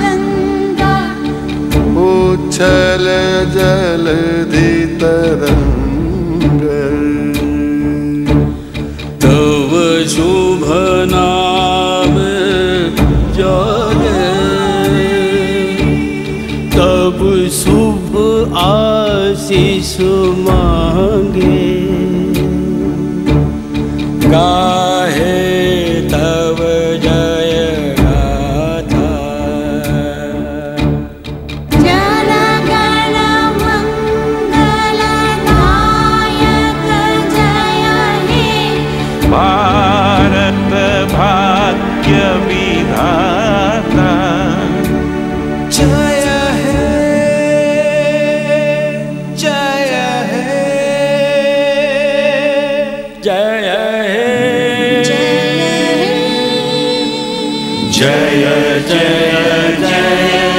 गङ्गा उच्छल जलधितरङ्ग तव शुभ नाम जागे। तब शुभ आशीष मांगे। गाहे विधाता। जय हे जय हे। जय हे। जय जय।